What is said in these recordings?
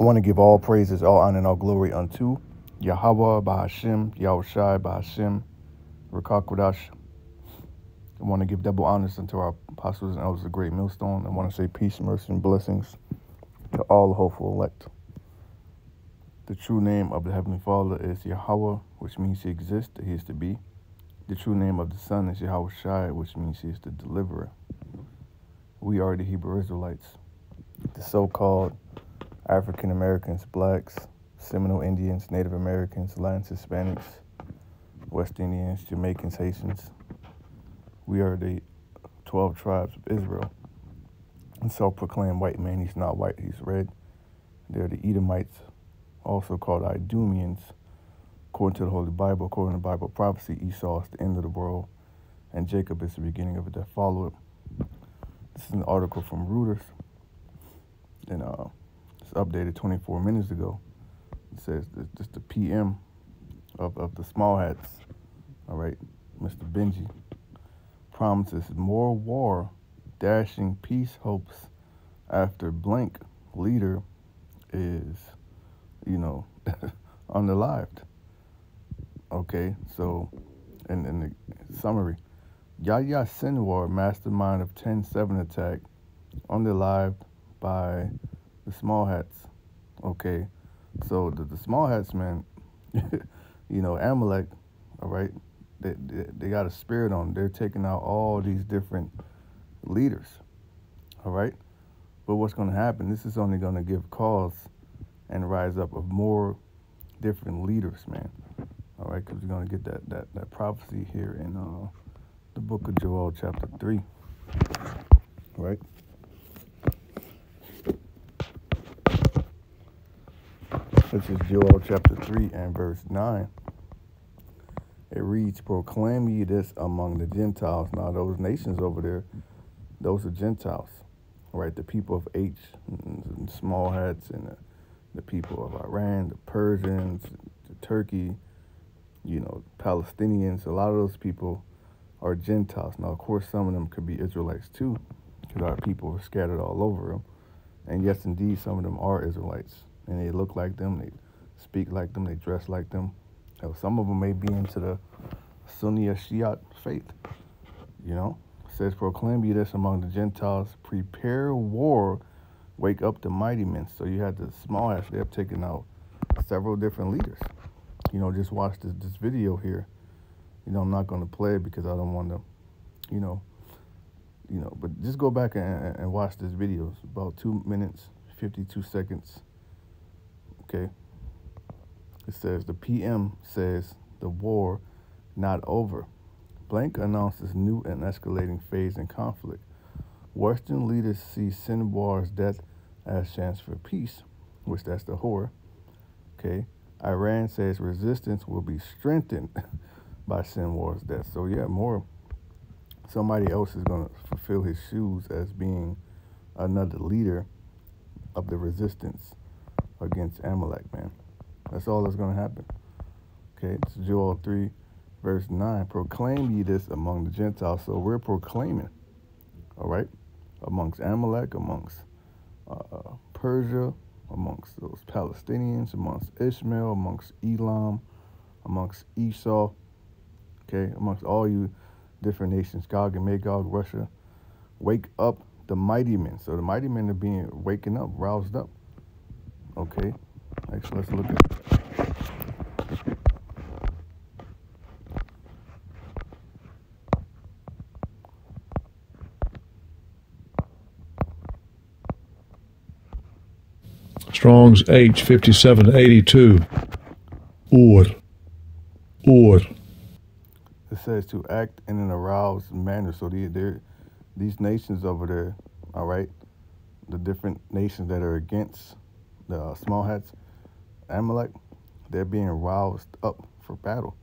I want to give all praises, all honor, and all glory unto Yahweh, Bahashim, Yahushai, Bahashim, Rakakwadash. I want to give double honors unto our apostles and elders of Great Millstone. I want to say peace, mercy, and blessings to all the hopeful elect. The true name of the Heavenly Father is Yahweh, which means He exists, He is to be. The true name of the Son is Yahweh Shai, which means He is the deliverer. We are the Hebrew Israelites, the so called African Americans, blacks, Seminole Indians, Native Americans, Latin Hispanics, West Indians, Jamaicans, Haitians. We are the 12 tribes of Israel. And self proclaimed white man, he's not white, he's red. They're the Edomites, also called Idumeans. According to the Holy Bible, according to Bible prophecy, Esau is the end of the world, and Jacob is the beginning of it that follow it. This is an article from Reuters. And uh, updated 24 minutes ago. It says just the PM of, of the small hats, all right, Mr. Benji, promises more war, dashing peace hopes after blank leader is, you know, unalived. Okay, so in, in the summary, Yahya Sinwar, mastermind of 10-7 attack, unalived by the small hats. Okay, so the, the small hats, man, you know, Amalek, all right, they, they, they got a spirit on them. They're taking out all these different leaders, all right? But what's going to happen, this is only going to give cause and rise up of more different leaders, man. All right, because we're going to get that, that, that prophecy here in uh, the book of Joel, chapter 3. Right? This is Joel chapter 3 and verse 9. It reads, Proclaim ye this among the Gentiles. Now, those nations over there, those are Gentiles, right? The people of H, and small hats, and the, the people of Iran, the Persians, the Turkey, you know, Palestinians. A lot of those people are Gentiles. Now, of course, some of them could be Israelites too, because our people are scattered all over them. And yes, indeed, some of them are Israelites and they look like them, they speak like them, they dress like them. Now, some of them may be into the Sunni or Shiite faith. You know, it says, proclaim ye this among the Gentiles, prepare war, wake up the mighty men. So you had the small ass, they have taken out several different leaders. You know, just watch this, this video here. You know, I'm not going to play it because I don't want to, you know, you know, but just go back and, and watch this video. It's about two minutes, 52 seconds. Okay. It says the PM says the war not over. Blank announces new and escalating phase in conflict. Western leaders see Sinwar's death as chance for peace, which that's the horror. Okay. Iran says resistance will be strengthened by Sinwar's death. So yeah, more somebody else is going to fulfill his shoes as being another leader of the resistance against Amalek, man. That's all that's going to happen. Okay, it's Joel 3, verse 9. Proclaim ye this among the Gentiles. So we're proclaiming, all right, amongst Amalek, amongst uh, Persia, amongst those Palestinians, amongst Ishmael, amongst Elam, amongst Esau, okay, amongst all you different nations, Gog and Magog, Russia. Wake up the mighty men. So the mighty men are being waking up, roused up. Okay, actually, let's look at Strong's H fifty seven eighty two. Or. Or. It says to act in an aroused manner. So the, these nations over there, all right, the different nations that are against the uh, small hats, Amalek, they're being roused up for battle.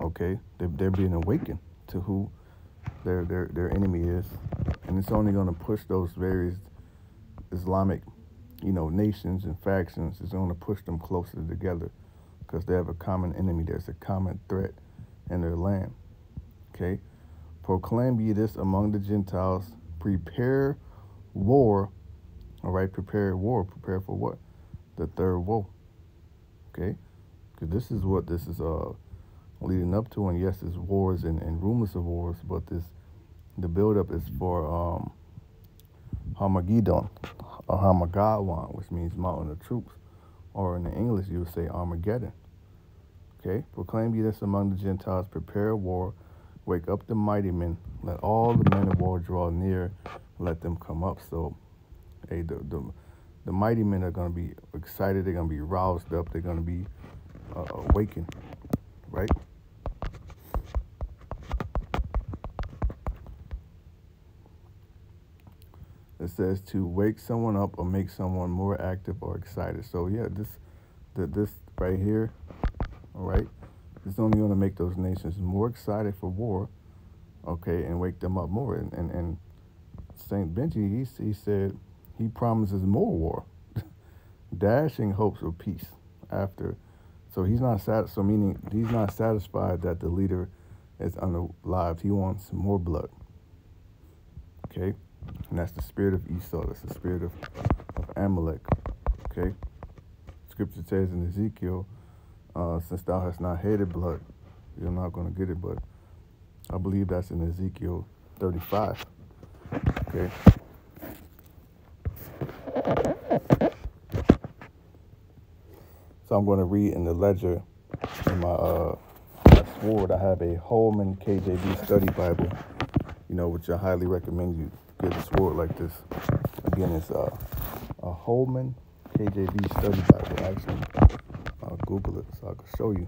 Okay, they're, they're being awakened to who their their their enemy is, and it's only going to push those various Islamic, you know, nations and factions. It's going to push them closer together because they have a common enemy. There's a common threat in their land. Okay, proclaim ye this among the Gentiles. Prepare war all right, prepare war. Prepare for what? the third woe. Okay, because this is what this is uh leading up to, and yes, there's wars and, and rumors of wars, but this the buildup is for um Harmageddon or Hamagawan, which means mountain of troops, or in the English you would say Armageddon. Okay, proclaim ye this among the Gentiles, prepare war, wake up the mighty men, let all the men of war draw near, let them come up. So, hey, the the, the mighty men are going to be excited, they're going to be roused up, they're going to be uh, awakened, right? It says to wake someone up or make someone more active or excited. So yeah, this, the, this right here all right? It's only going to make those nations more excited for war, okay, and wake them up more. And, and, and St. Benji, he, he said he promises more war, dashing hopes of peace after. So he's not sat. So meaning he's not satisfied that the leader is unalive. He wants more blood. Okay, and that's the spirit of Esau. That's the spirit of, of Amalek. Okay, Scripture says in Ezekiel uh, since thou hast not hated blood, you're not going to get it. But I believe that's in Ezekiel 35. Okay. So I'm going to read in the ledger in my, uh, my sword. I have a Holman KJV study Bible, you know, which I highly recommend you get a sword like this. Again, it's uh, a Holman KJV study Bible. Actually, I'll Google it so I can show you.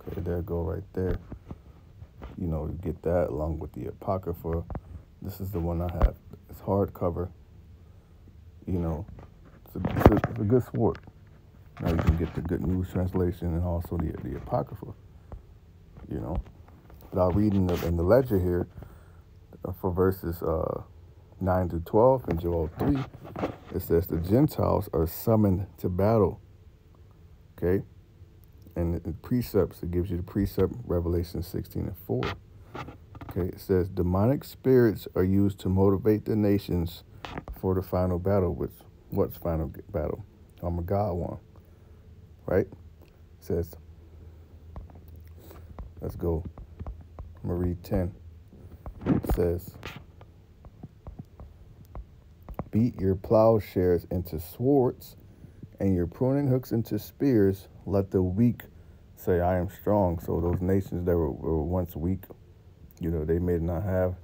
Okay, there go right there. You know, get that along with the Apocrypha. This is the one I have. It's hardcover. You know, it's a, it's a, it's a good sport. Now you can get the Good News translation and also the the Apocrypha. You know, but I'll read in the in the ledger here uh, for verses uh, 9 to 12 in Joel 3, it says the Gentiles are summoned to battle. Okay? And the precepts, it gives you the precept, Revelation 16 and 4. Okay, it says demonic spirits are used to motivate the nations for the final battle. Which, what's final battle? Armageddon. Right? It says, let's go. I'm to read 10. It says, Beat your plowshares into swords and your pruning hooks into spears. Let the weak say, I am strong. So those nations that were, were once weak, you know, they may not have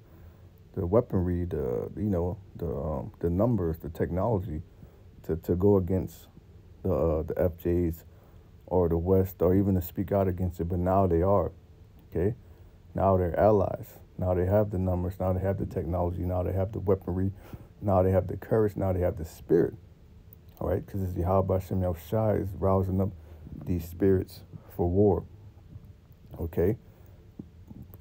the weaponry, the you know, the um, the numbers, the technology to, to go against the uh, the FJs or the West or even to speak out against it. But now they are, okay. Now they're allies. Now they have the numbers. Now they have the technology. Now they have the weaponry. Now they have the courage. Now they have the spirit. All right, because it's Yahweh Shem Shai is rousing up these spirits for war. Okay,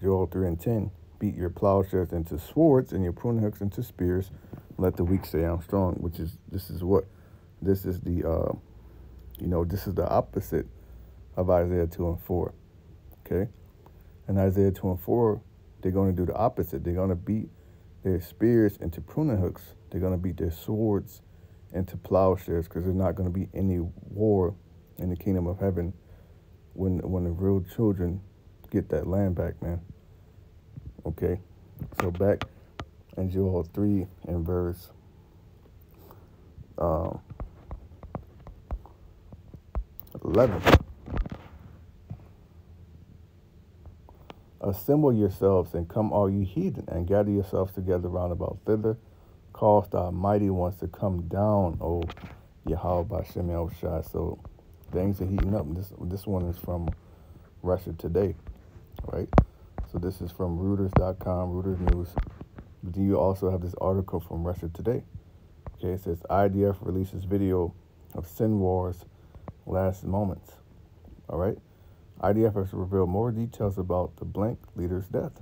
Joel 3 and 10. Beat your plowshares into swords and your pruning hooks into spears. Let the weak say, I'm strong, which is, this is what, this is the, uh, you know, this is the opposite of Isaiah 2 and 4. Okay, and Isaiah 2 and 4, they're going to do the opposite. They're going to beat their spears into pruning hooks. They're going to beat their swords into plowshares because there's not going to be any war in the kingdom of heaven when when the real children get that land back, man. Okay, so back in Joel 3 and verse um, 11. Assemble yourselves and come, all you heathen, and gather yourselves together round about thither. Cause the mighty ones to come down, O Yahweh Bashem Shai. So things are heating up. This this one is from Russia Today, right? So this is from Reuters.com, Reuters News. But then you also have this article from Russia Today. Okay, it says IDF releases video of Sinwar's last moments. All right. IDF has revealed more details about the blank leader's death.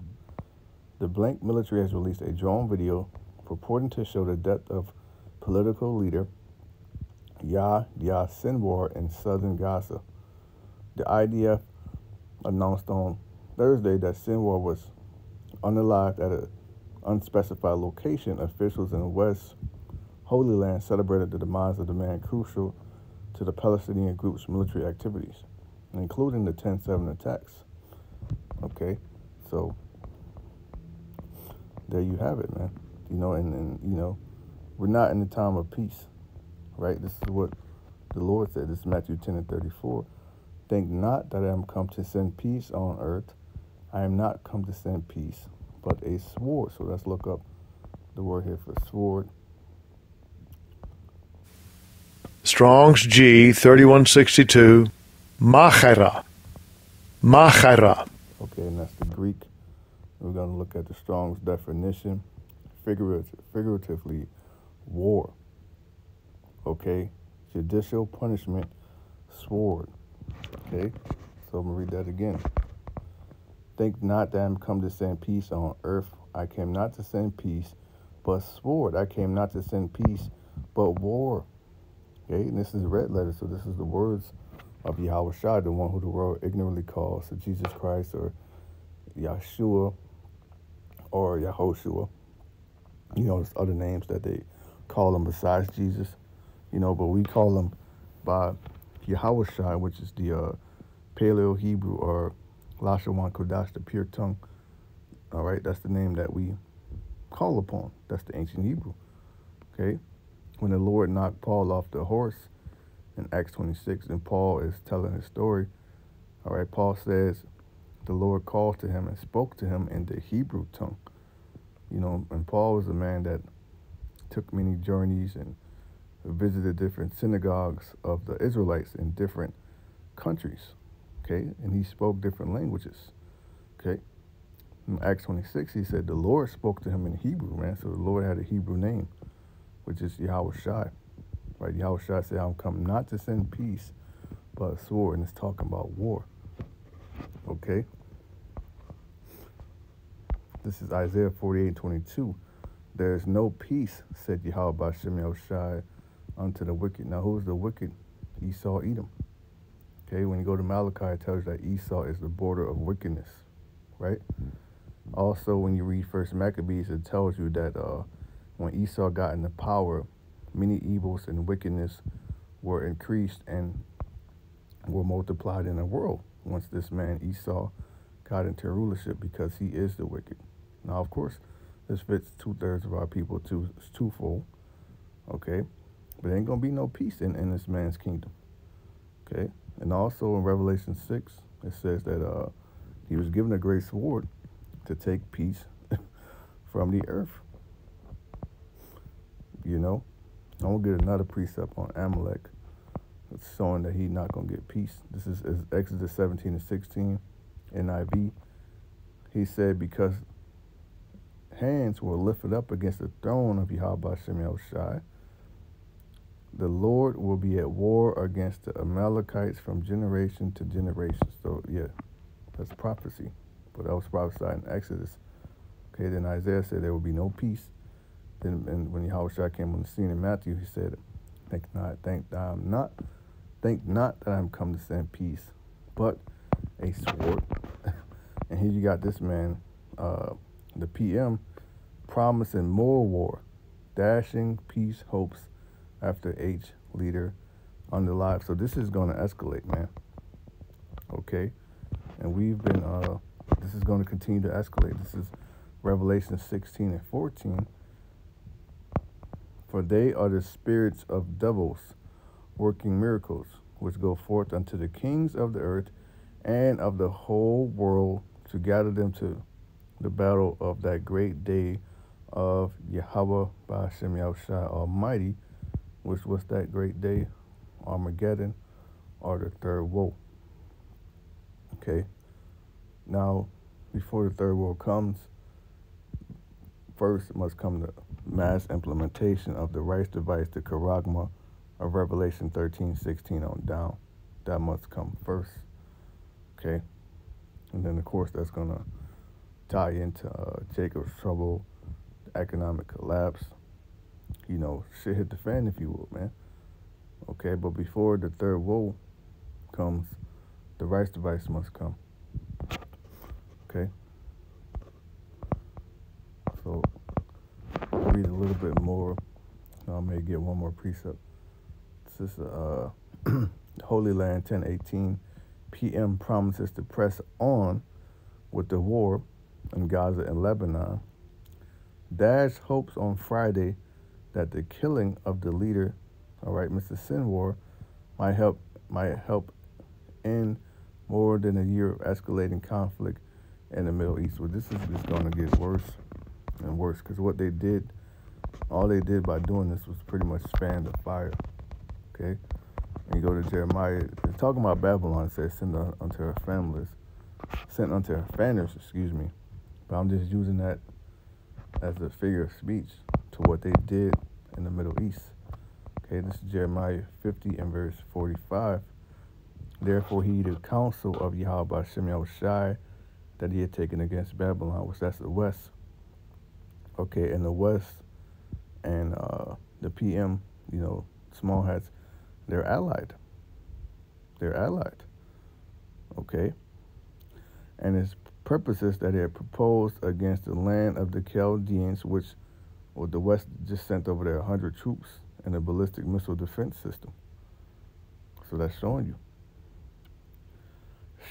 The blank military has released a drone video purporting to show the death of political leader Yahya Sinwar in southern Gaza. The IDF announced on Thursday that Sinwar was unalived at an unspecified location, officials in the West Holy Land celebrated the demise of the man crucial to the Palestinian group's military activities, including the 10 7 attacks. Okay, so there you have it, man. You know, and, and you know, we're not in the time of peace, right? This is what the Lord said. This is Matthew 10 and 34. Think not that I am come to send peace on earth. I am not come to send peace, but a sword. So let's look up the word here for sword. Strong's G 3162, machaira. machaira. Okay, and that's the Greek. We're going to look at the Strong's definition. Figurative, figuratively, war. Okay, judicial punishment, sword. Okay, so I'm to read that again. Think not that I'm come to send peace on earth. I came not to send peace, but sword. I came not to send peace, but war. Okay, and this is red letter, so this is the words of Yahweh Shai, the one who the world ignorantly calls Jesus Christ or Yahshua or Yahoshua. You know, there's other names that they call him besides Jesus, you know, but we call them by Yahweh Shai, which is the uh, Paleo Hebrew or Lashawan Kodash, the pure tongue. All right, that's the name that we call upon. That's the ancient Hebrew. Okay when the Lord knocked Paul off the horse in Acts 26, and Paul is telling his story. All right, Paul says the Lord called to him and spoke to him in the Hebrew tongue. You know, and Paul was a man that took many journeys and visited different synagogues of the Israelites in different countries. Okay, and he spoke different languages. Okay. In Acts 26, he said the Lord spoke to him in Hebrew, man. So the Lord had a Hebrew name which is Yahweh Shai. Right? Yahweh Shai said, I'm coming not to send peace, but a sword, and it's talking about war. Okay? This is Isaiah 48 22. There is no peace, said Yahweh Shai, unto the wicked. Now, who's the wicked? Esau, Edom. Okay, when you go to Malachi, it tells you that Esau is the border of wickedness, right? Also, when you read First Maccabees, it tells you that uh, when Esau got into power, many evils and wickedness were increased and were multiplied in the world once this man Esau got into rulership because he is the wicked. Now, of course, this fits two thirds of our people too. It's twofold, okay? There ain't gonna be no peace in, in this man's kingdom, okay? And also in Revelation six, it says that uh, he was given a great sword to take peace from the earth. You know, I'm gonna get another precept on Amalek, it's showing that he's not gonna get peace. This is, is Exodus 17 and 16, NIV. He said, because hands were lifted up against the throne of Yahweh Shai, the Lord will be at war against the Amalekites from generation to generation. So yeah, that's prophecy. But that was prophesied in Exodus. Okay, then Isaiah said there will be no peace then and when Yahweh came on the scene in Matthew, he said, Think not, think that I'm not, think not that I'm come to send peace, but a sword. and here you got this man, uh, the PM, promising more war, dashing peace hopes after H leader under live. So this is going to escalate, man. Okay, and we've been. Uh, this is going to continue to escalate. This is Revelation 16 and 14 for they are the spirits of devils working miracles, which go forth unto the kings of the earth and of the whole world to gather them to the battle of that great day of Yahweh Ba'ashem Yahushua Almighty, which was that great day, Armageddon, or the third woe. Okay. Now, before the third woe comes, first must come the mass implementation of the rights device, the charagma of Revelation 13, 16 on down. That must come first. Okay? And then, of course, that's going to tie into uh, Jacob's trouble, economic collapse. You know, shit hit the fan, if you will, man. Okay, but before the third woe comes, the rights device must come. Okay? So read a little bit more. I may get one more precept. This is uh, Holy Land 1018 p.m. promises to press on with the war in Gaza and Lebanon. Dash hopes on Friday that the killing of the leader, all right, Mr. Sinwar, might help might help end more than a year of escalating conflict in the Middle East. Well, this is just going to get worse and worse because what they did, all they did by doing this was pretty much fan the fire. Okay, and you go to Jeremiah, it's talking about Babylon. It says, "Send unto her families, sent unto her fanners." Excuse me, but I'm just using that as a figure of speech to what they did in the Middle East. Okay, this is Jeremiah 50 and verse 45. Therefore, he the counsel of Yahweh by Shem Shai that he had taken against Babylon, which that's the west. Okay, in the west and uh, the PM, you know, small hats, they're allied. They're allied. Okay. And his purposes that he had proposed against the land of the Chaldeans, which well, the West just sent over there 100 troops and a ballistic missile defense system. So that's showing you.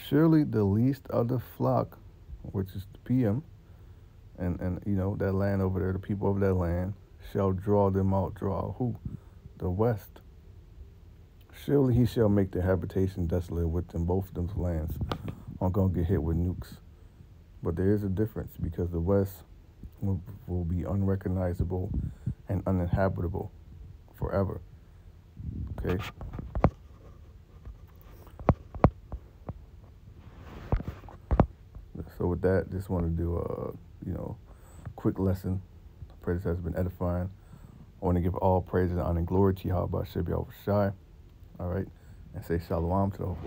Surely the least of the flock, which is the PM, and, and you know, that land over there, the people of that land, shall draw them out. Draw who? The West. Surely he shall make their habitation desolate within both of those lands. I'm going to get hit with nukes. But there is a difference because the West will, will be unrecognizable and uninhabitable forever. Okay? So with that, just want to do a you know quick lesson. This has been edifying. I want to give all praise and honor and glory to Yahweh Shai. All right, and say shalom to the whole